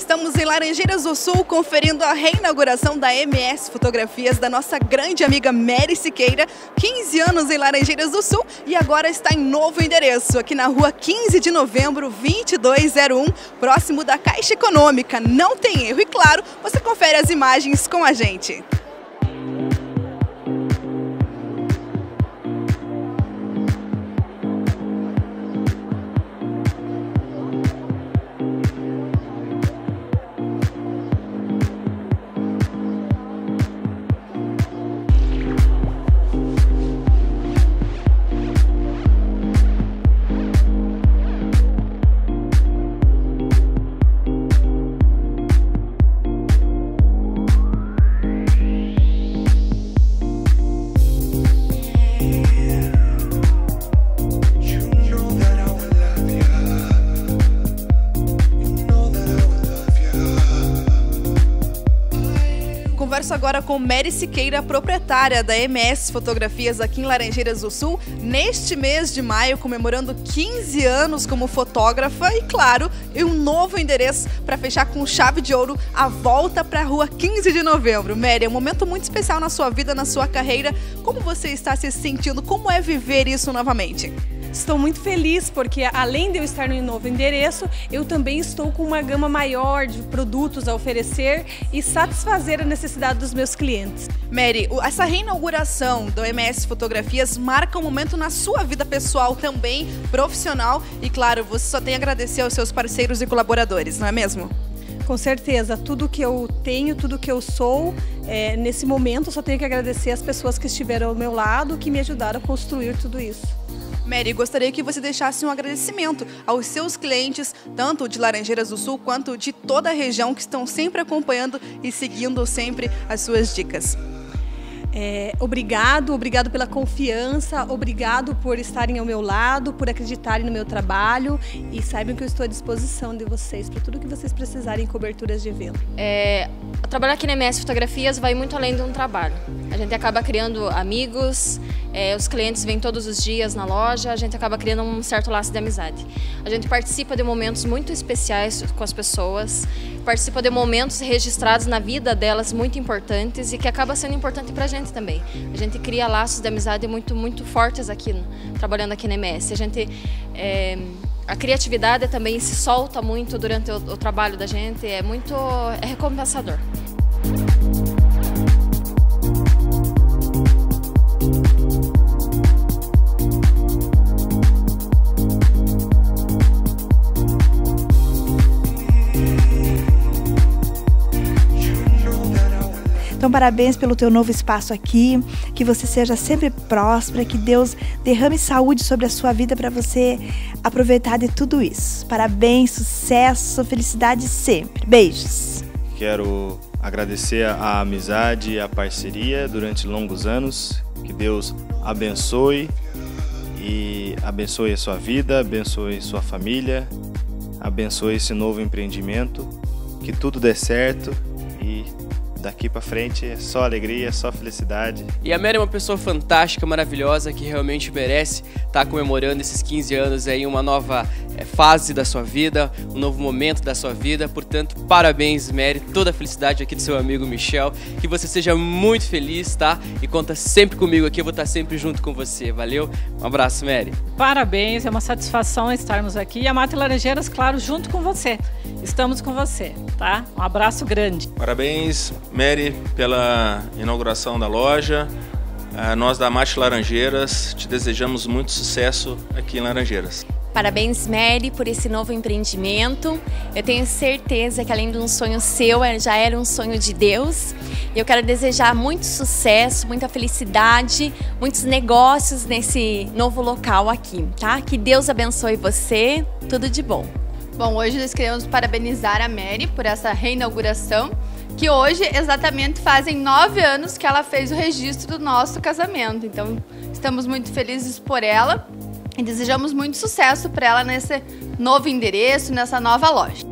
Estamos em Laranjeiras do Sul conferindo a reinauguração da MS Fotografias da nossa grande amiga Mary Siqueira, 15 anos em Laranjeiras do Sul e agora está em novo endereço, aqui na rua 15 de novembro, 2201, próximo da Caixa Econômica. Não tem erro e claro, você confere as imagens com a gente. Converso agora com Mary Siqueira, proprietária da MS Fotografias aqui em Laranjeiras do Sul, neste mês de maio, comemorando 15 anos como fotógrafa e, claro, um novo endereço para fechar com chave de ouro a volta para a rua 15 de novembro. Mary, é um momento muito especial na sua vida, na sua carreira. Como você está se sentindo? Como é viver isso novamente? Estou muito feliz porque, além de eu estar no novo endereço, eu também estou com uma gama maior de produtos a oferecer e satisfazer a necessidade dos meus clientes. Mary, essa reinauguração do MS Fotografias marca um momento na sua vida pessoal também, profissional e, claro, você só tem a agradecer aos seus parceiros e colaboradores, não é mesmo? Com certeza, tudo que eu tenho, tudo que eu sou, é, nesse momento só tenho que agradecer as pessoas que estiveram ao meu lado, que me ajudaram a construir tudo isso. Mary, gostaria que você deixasse um agradecimento aos seus clientes, tanto de Laranjeiras do Sul quanto de toda a região, que estão sempre acompanhando e seguindo sempre as suas dicas. É, obrigado, obrigado pela confiança, obrigado por estarem ao meu lado, por acreditarem no meu trabalho e saibam que eu estou à disposição de vocês para tudo que vocês precisarem em coberturas de evento. É, trabalhar aqui na MS Fotografias vai muito além de um trabalho. A gente acaba criando amigos, é, os clientes vêm todos os dias na loja, a gente acaba criando um certo laço de amizade. A gente participa de momentos muito especiais com as pessoas, participa de momentos registrados na vida delas muito importantes e que acaba sendo importante para a gente também. A gente cria laços de amizade muito, muito fortes aqui, trabalhando aqui na MS. A gente. é, a criatividade também se solta muito durante o, o trabalho da gente, é muito é recompensador. Então, parabéns pelo teu novo espaço aqui, que você seja sempre próspera, que Deus derrame saúde sobre a sua vida para você aproveitar de tudo isso. Parabéns, sucesso, felicidade sempre. Beijos. Quero agradecer a amizade e a parceria durante longos anos. Que Deus abençoe e abençoe a sua vida, abençoe sua família, abençoe esse novo empreendimento. Que tudo dê certo e daqui para frente é só alegria, só felicidade. E a Mary é uma pessoa fantástica, maravilhosa, que realmente merece estar comemorando esses 15 anos aí, uma nova eh, fase da sua vida, um novo momento da sua vida. Portanto, parabéns, Mary, toda a felicidade aqui do seu amigo Michel. Que você seja muito feliz, tá? E conta sempre comigo aqui, eu vou estar sempre junto com você, valeu? Um abraço, Mary. Parabéns, é uma satisfação estarmos aqui. E a Mata e Laranjeiras, claro, junto com você. Estamos com você, tá? Um abraço grande. Parabéns, Mary, pela inauguração da loja. Ah, Nós da Mate Laranjeiras te desejamos muito sucesso aqui em Laranjeiras. Parabéns, Mary, por esse novo empreendimento. Eu tenho certeza que além de um sonho seu, é- já era um sonho de Deus. E eu quero desejar muito sucesso, muita felicidade, muitos negócios nesse novo local aqui, tá? Que Deus abençoe você. Tudo de bom. Bom, hoje nós queremos parabenizar a Mary por essa reinauguração, que hoje exatamente fazem nove anos que ela fez o registro do nosso casamento. Então, estamos muito felizes por ela e desejamos muito sucesso para ela nesse novo endereço, nessa nova loja.